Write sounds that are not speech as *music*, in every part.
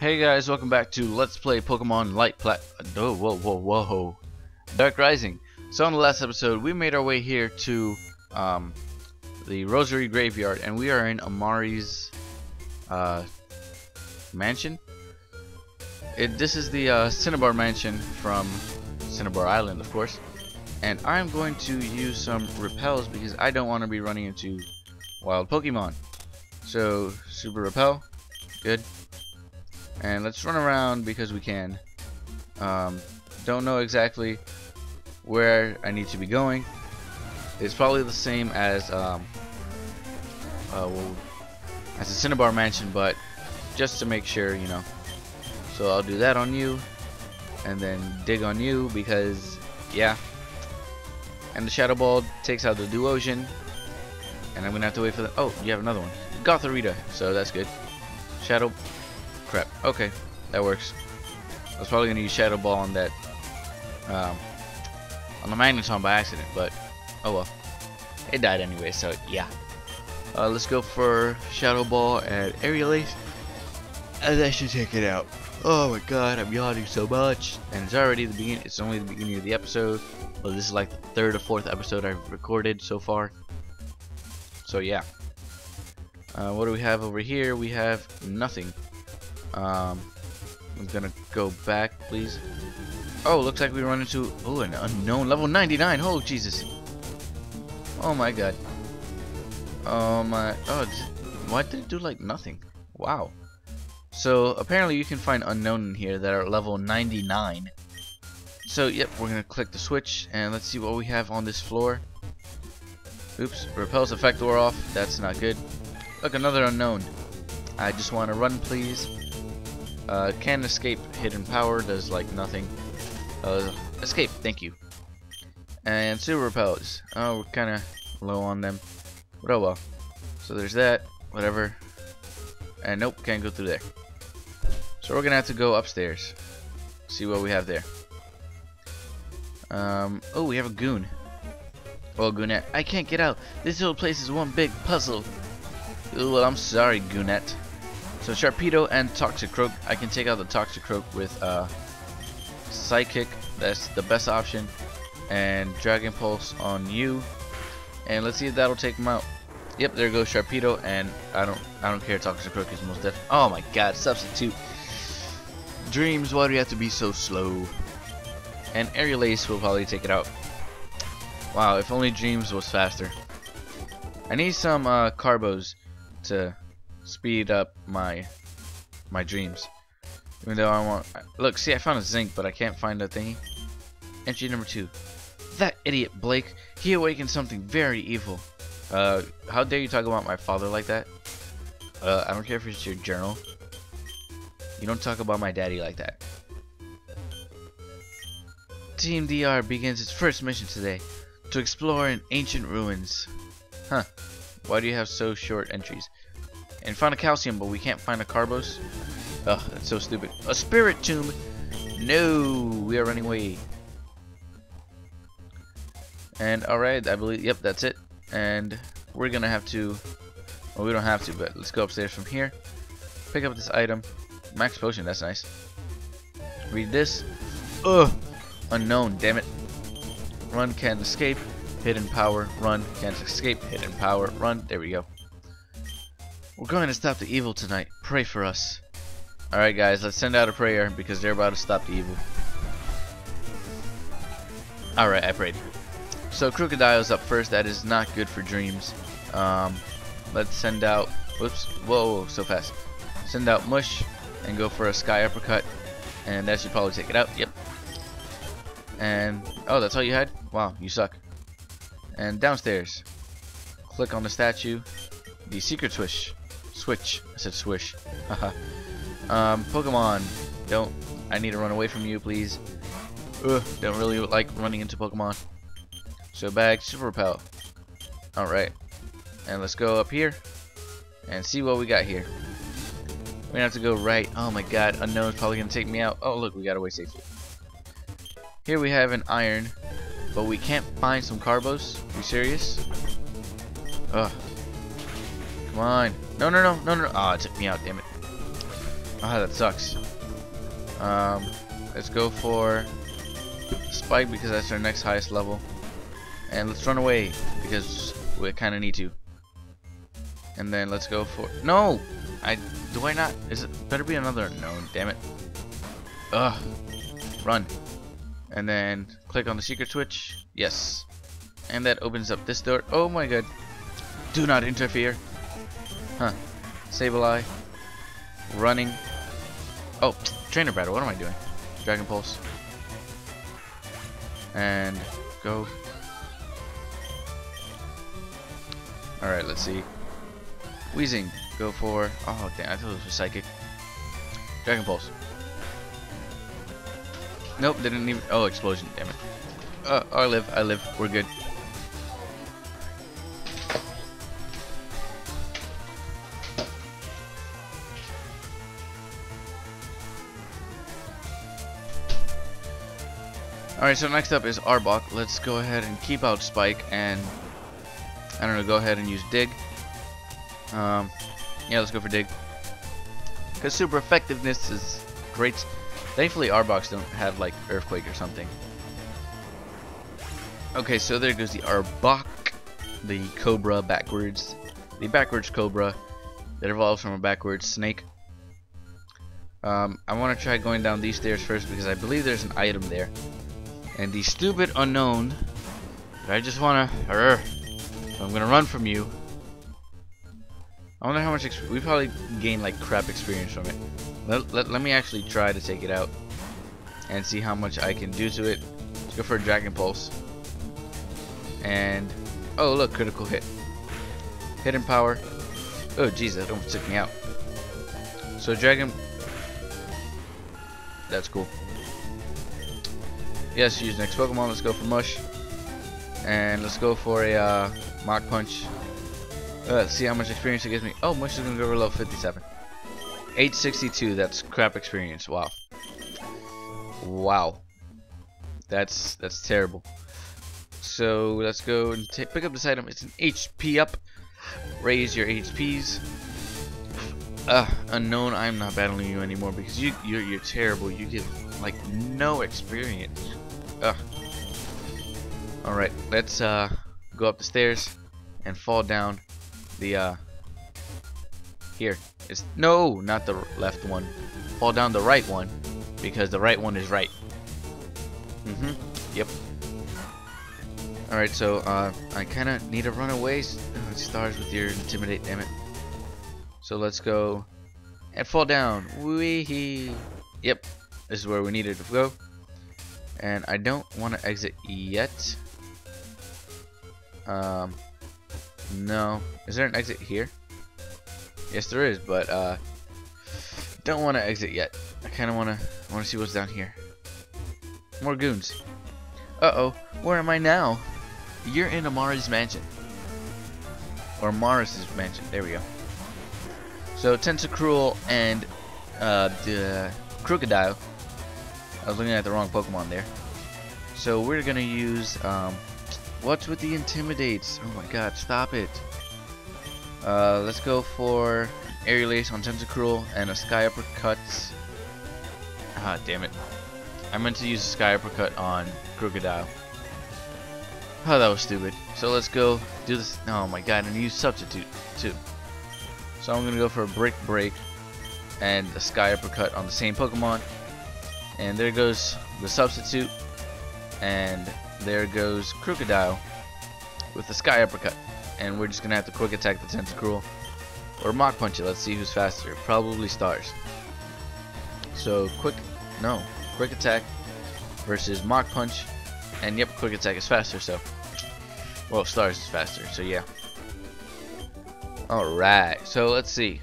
Hey guys, welcome back to Let's Play Pokemon Light Plat. Oh, whoa, whoa, whoa. Dark Rising. So, in the last episode, we made our way here to um, the Rosary Graveyard, and we are in Amari's uh, mansion. It, this is the uh, Cinnabar mansion from Cinnabar Island, of course. And I'm going to use some repels because I don't want to be running into wild Pokemon. So, Super Repel. Good. And let's run around because we can. Um, don't know exactly where I need to be going. It's probably the same as um, uh, well, as the Cinnabar Mansion, but just to make sure, you know. So I'll do that on you, and then dig on you because, yeah. And the Shadow Ball takes out the Duosion, and I'm gonna have to wait for the. Oh, you have another one, Gothorita. So that's good. Shadow Crap. Okay, that works. I was probably gonna use Shadow Ball on that um, on the Magneton by accident, but oh well. It died anyway, so yeah. Uh, let's go for Shadow Ball and Aerial Ace, and that should take it out. Oh my god, I'm yawning so much, and it's already the beginning. It's only the beginning of the episode. Well, this is like the third or fourth episode I've recorded so far. So yeah. Uh, what do we have over here? We have nothing. Um, I'm gonna go back, please. Oh, looks like we run into oh an Unown level 99. Oh Jesus! Oh my God! Oh my! Oh, why did it do like nothing? Wow. So apparently you can find Unown in here that are level 99. So yep, we're gonna click the switch and let's see what we have on this floor. Oops, repels effect wore off. That's not good. Look, another Unown. I just want to run, please. Uh, can escape hidden power, does like nothing. Uh, escape, thank you. And super repels. Oh, we're kind of low on them. But oh well. So there's that, whatever. And nope, can't go through there. So we're gonna have to go upstairs. See what we have there. Um, oh, we have a goon. Well, Goonette, I can't get out. This whole place is one big puzzle. Ooh, well, I'm sorry, Goonette. So Sharpedo and Toxic Toxicroak. I can take out the Toxic Toxicroak with uh, Psychic. That's the best option. And Dragon Pulse on you. And let's see if that'll take him out. Yep, there goes Sharpedo, and I don't, I don't care. Toxicroak is most definitely. Oh my God, substitute. Dreams, why do you have to be so slow? And Aerial Ace will probably take it out. Wow, if only Dreams was faster. I need some uh, Carbos to speed up my my dreams. Even though I want look, see I found a zinc but I can't find a thingy. Entry number two. That idiot Blake, he awakened something very evil. Uh how dare you talk about my father like that? Uh I don't care if it's your journal. You don't talk about my daddy like that. Team DR begins its first mission today to explore in ancient ruins. Huh. Why do you have so short entries? And found a calcium, but we can't find a carbos. Ugh, that's so stupid. A Spiritomb. No, we are running away. And alright, I believe, yep, that's it. And we're gonna have to, well, we don't have to, but let's go upstairs from here. Pick up this item. Max potion, that's nice. Read this. Ugh, Unown, damn it. Run, can't escape. Hidden power, run, can't escape. Hidden power, run. There we go. We're going to stop the evil tonight. Pray for us. Alright guys, let's send out a prayer because they're about to stop the evil. Alright, I prayed. So Krookodile's up first. That is not good for dreams. Um, let's send out... Whoops. Whoa, so fast. Send out Mush and go for a Sky Uppercut. And that should probably take it out. Yep. And... Oh, that's all you had? Wow, you suck. And downstairs. Click on the statue. The Secret Swish. Switch. I said swish. *laughs* um, Pokemon. Don't. I need to run away from you, please. Ugh, don't really like running into Pokemon. So bag, super repel. Alright. And let's go up here and see what we got here. We're gonna have to go right. Oh my god, Unown's probably gonna take me out. Oh look, we got away safely. Here we have an iron, but we can't find some carbos. Are you serious? Ugh. Come on. No, no, no, no, no. Oh, it took me out, damn it. Ah, that sucks. Um, let's go for Spike because that's our next highest level. And let's run away because we kind of need to. And then let's go for no. I do I not? Is it better be another Unown? Damn it. Ugh. Run. And then click on the secret switch. Yes. And that opens up this door. Oh my god. Do not interfere. Huh. Sableye. Running. Oh, trainer battle. What am I doing? Dragon Pulse. And go. Alright, let's see. Weezing. Go for. Oh, damn. I thought it was Psychic. Dragon Pulse. Nope, didn't even. Oh, explosion. Damn it. Uh, I live. I live. We're good. Alright, so next up is Arbok. Let's go ahead and keep out Spike and I don't know, go ahead and use Dig. Um, yeah, let's go for Dig. Because super effectiveness is great. Thankfully, Arboks don't have like Earthquake or something. Okay, so there goes the Arbok, the Cobra backwards. The backwards Cobra that evolves from a backwards snake. Um, I want to try going down these stairs first because I believe there's an item there. And the stupid Unown, I just wanna, er, I'm gonna run from you. I wonder how much, we probably gained like crap experience from it. Let, let, let me actually try to take it out and see how much I can do to it. Let's go for a Dragon Pulse. And, oh look, critical hit. Hidden power. Oh jeez, that almost took me out. So Dragon, that's cool. Yes, use next Pokemon. Let's go for Mush. And let's go for a uh, Mach Punch. Uh, let's see how much experience it gives me. Oh, Mush is going to go level 57. 862, that's crap experience. Wow. Wow. That's that's terrible. So let's go and pick up this item. It's an HP up. Raise your HPs. Uh, Unown, I'm not battling you anymore because you you're, you're terrible. You get like no experience. Ugh. Alright, let's uh, go up the stairs and fall down the uh, here. It's no, not the left one. Fall down the right one because the right one is right. Mhm. Yep. Alright, so uh, I kind of need to run away. Uh, stars with your intimidate, damn it. So let's go and fall down. Wee -hee. Yep. This is where we needed to go. And I don't want to exit yet. Um, no. Is there an exit here? Yes, there is, but uh, don't want to exit yet. I kind of want to want to see what's down here. More goons. Uh-oh, where am I now? You're in Amari's mansion. Or Morris's mansion. There we go. So Tentacruel and uh, the Krookodile I was looking at the wrong Pokemon there. So we're gonna use um, what's with the intimidates? Oh my god, stop it. Uh, let's go for Aerial Ace on Tentacruel and a Sky Uppercut. Ah, damn it. I meant to use a Sky Uppercut on Krookodile. Oh, that was stupid. So let's go do this. Oh my god, and use Substitute too. So I'm gonna go for a Brick Break and a Sky Uppercut on the same Pokemon. And there goes the substitute. And there goes Krookodile with the Sky Uppercut. And we're just going to have to quick attack the Tentacruel. Or Mach Punch it. Let's see who's faster. Probably Stars. So quick, no, quick attack versus Mach Punch. And yep, quick attack is faster, so. Well, Stars is faster, so yeah. Alright, so let's see.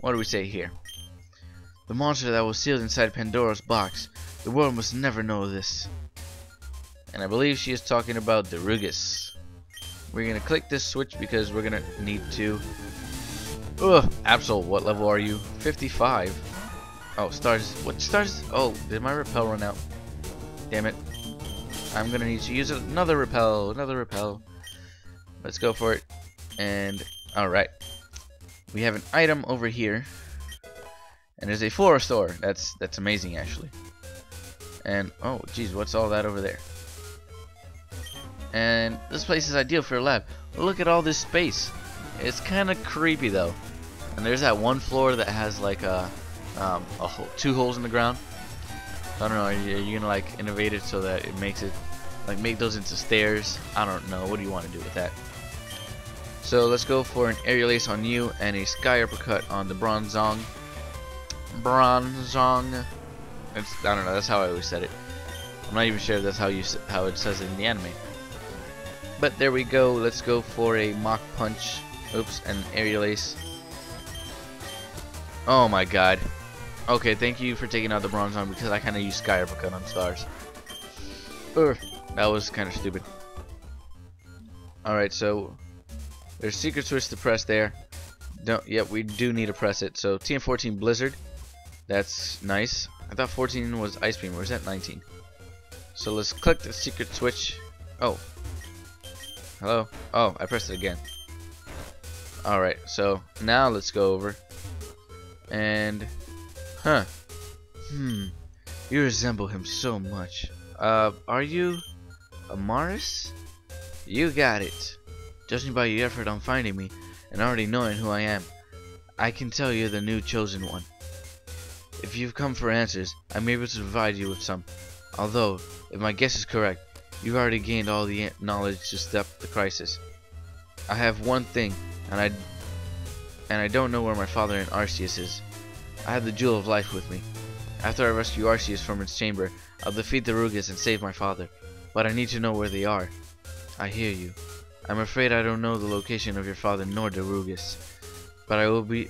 What do we say here? The monster that was sealed inside Pandora's box. The world must never know this. And I believe she is talking about Darugis. We're gonna click this switch because we're gonna need to. Ugh, Absol, what level are you? 55. Oh, stars. What stars? Oh, did my repel run out? Damn it. I'm gonna need to use another repel. Another repel. Let's go for it. And, alright. We have an item over here And there's a floor store. That's that's amazing actually. And oh geez, what's all that over there? And this place is ideal for a lab. Look at all this space. It's kind of creepy though. And there's that one floor that has like a, um, a hole, two holes in the ground. I don't know. Are you, are you gonna like innovate it so that it makes it like make those into stairs? I don't know. What do you want to do with that? So let's go for an aerial ace on you and a sky uppercut on the Bronzong. Bronzong. It's, I don't know. That's how I always said it. I'm not even sure if that's how you how it says it in the anime. But there we go. Let's go for a Mach Punch. Oops, and aerial ace. Oh my god. Okay, thank you for taking out the Bronzong because I kind of used Sky Uppercut on stars. Ugh, that was kind of stupid. Alright, so there's secret switch to press there. Don't, yep, we do need to press it. So TM14 Blizzard. That's nice. I thought 14 was Ice Beam. Where's that 19? So let's click the secret switch. Oh. Hello? Oh, I pressed it again. Alright, so now let's go over. And, huh. Hmm. You resemble him so much. Uh, are you Amaris? You got it. Judging by your effort on finding me, and already knowing who I am, I can tell you're the new chosen one. If you've come for answers, I'm able to provide you with some. Although, if my guess is correct, you've already gained all the knowledge to stop the crisis. I have one thing, and I and I don't know where my father and Arceus is. I have the Jewel of Life with me. After I rescue Arceus from its chamber, I'll defeat Darugis and save my father. But I need to know where they are. I hear you. I'm afraid I don't know the location of your father nor Darugis. But I will be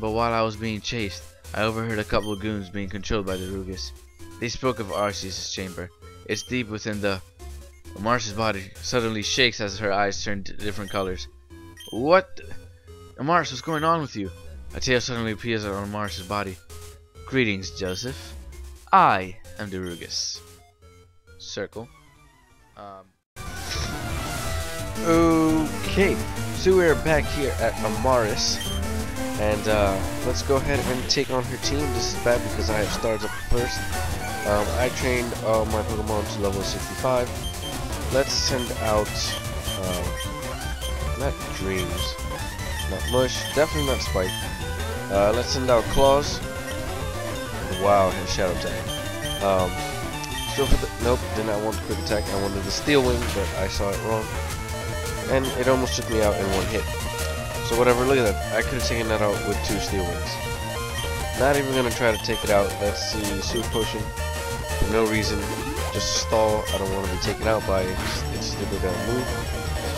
but while I was being chased, I overheard a couple of goons being controlled by Darugis. They spoke of Arceus' chamber. It's deep within the Amaris' body suddenly shakes as her eyes turn different colors. What? Amaris, what's going on with you? A tail suddenly appears on Amaris' body. Greetings, Joseph. I am Darugis. Circle. Um. Okay, so we're back here at Amaris, and uh, let's go ahead and take on her team. This is bad because I have stars up first. Um, I trained all my Pokemon to level 65. Let's send out, um, not Dreams, not Mush, definitely not Spike. Uh, let's send out Claws. Wow, his Shadow Tag. Um, so for the, nope, did not want the quick attack. I wanted the Steel Wing, but I saw it wrong and it almost took me out in one hit. So whatever, look at that. I could have taken that out with two steel wings. Not even gonna try to take it out. That's the super potion. For no reason. Just stall. I don't want to be taken out by it. its stupid uh, move.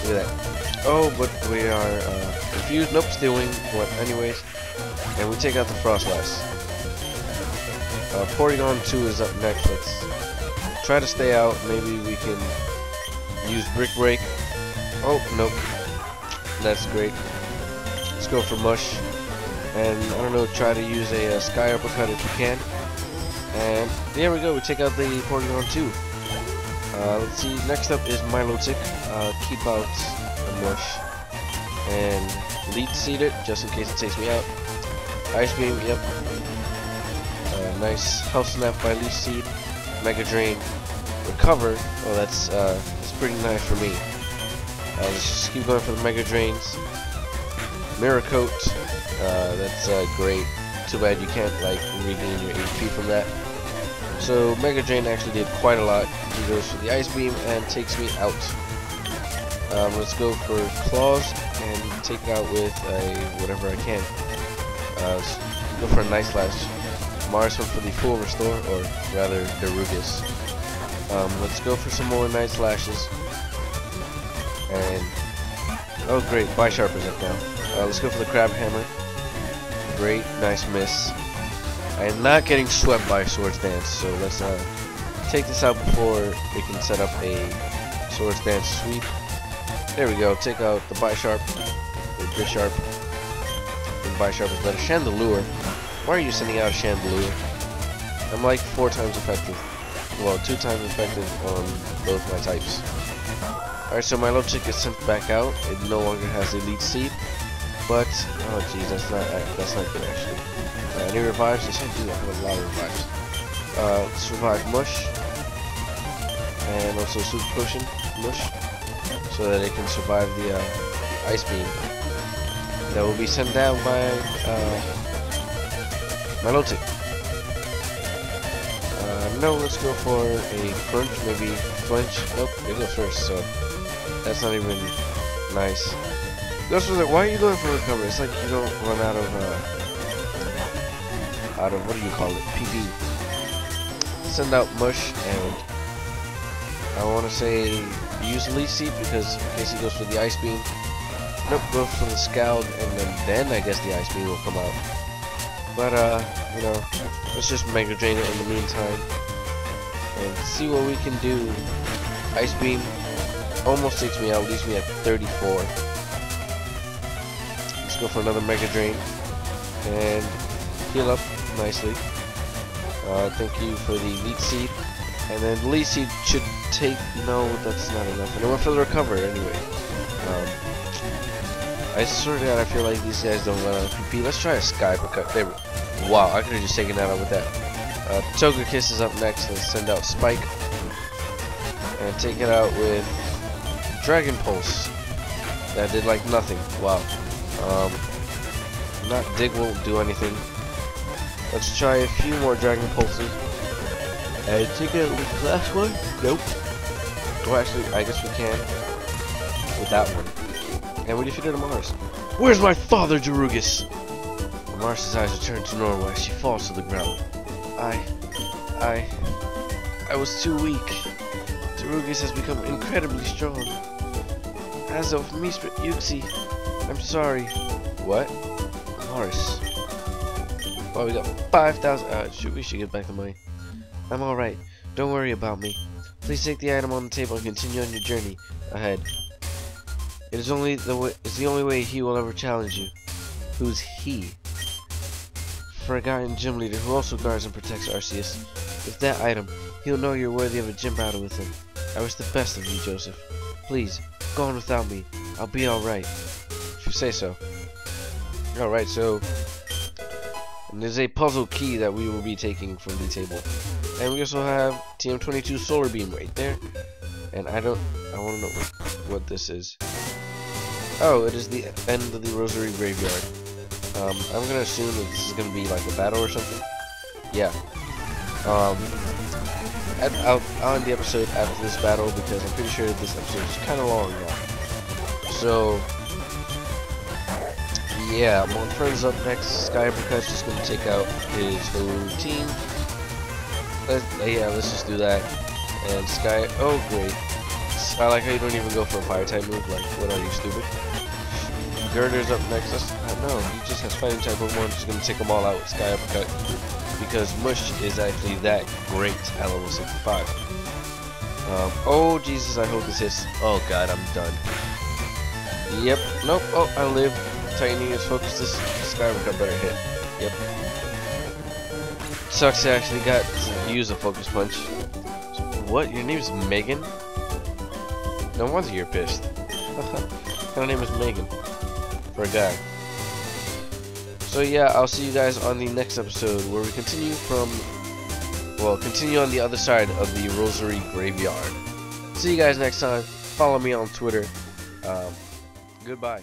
Look at that. Oh, but we are uh, confused. Nope, steel wing. But anyways, and we take out the Froslass. Uh, Porygon 2 is up next. Let's try to stay out. Maybe we can use Brick Break Oh, nope. That's great. Go for Mush. And, I don't know, try to use a, a Sky Uppercut if you can. And there we go, we take out the Porygon 2. Uh, let's see, next up is Milotic. Uh, keep out the Mush. And Leech Seed it, just in case it takes me out. Ice Beam, yep. Uh, nice House Snap by Leech Seed. Mega Drain. Recover, oh that's, uh, that's pretty nice for me. Uh, let's just keep going for the Mega Drains. Mirror Coat, uh, that's uh, great. Too bad you can't like regain your HP from that. So Mega Drain actually did quite a lot. He goes for the Ice Beam and takes me out. Um, let's go for Claws and take out with a whatever I can. Uh, go for a Night Slash. Mars for the full restore, or rather, Darugis. Um, let's go for some more Night Slashes. And oh great, Bisharp is up now. Uh, let's go for the Crabhammer. Great, nice miss. I am not getting swept by Swords Dance, so let's uh, take this out before we can set up a Swords Dance sweep. There we go, take out the Bisharp, the Bisharp, and Bisharp is better. Chandelure, why are you sending out a Chandelure? I'm like four times effective. Well, two times effective on both my types. Alright, so my Milotic is sent back out. It no longer has Elite Seed. But, oh geez, that's not, uh, that's not good actually. Uh, any revives? Yes, I do. I have a lot of revives. Uh, Mush. And also Super Potion Mush. So that it can survive the, uh, the Ice Beam. That will be sent down by uh, Milotic. Uh, no, let's go for a crunch, maybe flinch. Nope, it goes first, so that's not even nice. Goes for the, why are you going for recovery? It's like you don't run out of, uh, out of, what do you call it, PP. Send out Mush, and I want to say use Seed, because in case he goes for the Ice Beam. Nope, go for the Scald, and then, then I guess the Ice Beam will come out. But, uh, you know, let's just Mega Drain it in the meantime. And see what we can do. Ice Beam almost takes me out, leaves me at 34. Go for another Mega Drain. And heal up nicely. Uh, thank you for the Leech Seed. And then the Leech Seed should take... No, that's not enough. And I went for the Recover anyway. Um, I swear to God, I feel like these guys don't out of PP. Let's try a Sky we Wow, I could have just taken that out with that. Uh, Togekiss is up next. Let's send out Spike. And take it out with Dragon Pulse. That did like nothing. Wow. Um, not Dig won't do anything. Let's try a few more Dragon Pulses. And take with the last one. Nope. Well, actually, I guess we can. With that one. And we defeated Mars. Where's my father, Darugis? Mars's eyes return to normal as she falls to the ground. I... I... I was too weak. Darugis has become incredibly strong. As of Mispr Yuxi, I'm sorry. What? Mars. Well, we got 5,000. Uh, should, we should get back the money. I'm alright. Don't worry about me. Please take the item on the table and continue on your journey ahead. It is only the way, it's the only way he will ever challenge you. Who's he? Forgotten gym leader who also guards and protects Arceus. With that item, he'll know you're worthy of a gym battle with him. I wish the best of you, Joseph. Please, go on without me. I'll be alright. You say so. Alright, so... there's a puzzle key that we will be taking from the table. And we also have TM22 Solar Beam right there. And I don't... I want to know what, what this is. Oh, it is the end of the Rosary Graveyard. Um, I'm gonna assume that this is gonna be like a battle or something. Yeah. Um, at, I'll, I'll end the episode after this battle because I'm pretty sure this episode is kind of long now. So, yeah, Monfred's up next. Sky Uppercut's just gonna take out his whole team. Let, yeah, let's just do that. And Sky, oh great. I like how you don't even go for a fire type move. Like, what are you, stupid? Girder's up next. That's, no, he just has fighting type Pokemon. Just gonna take them all out with Sky Uppercut because Mush is actually that great at level 65. Um, oh Jesus, I hope this hits. Oh God, I'm done. Yep. Nope. Oh, I live. Tiny is focused. This Sky Uppercut better hit. Yep. Sucks. I actually got to use a focus punch. What? Your name's Megan? No wonder you're pissed. *laughs* Her name is Megan for a guy. So yeah, I'll see you guys on the next episode where we continue from, well, continue on the other side of the Rosary Graveyard. See you guys next time. Follow me on Twitter. Um, goodbye.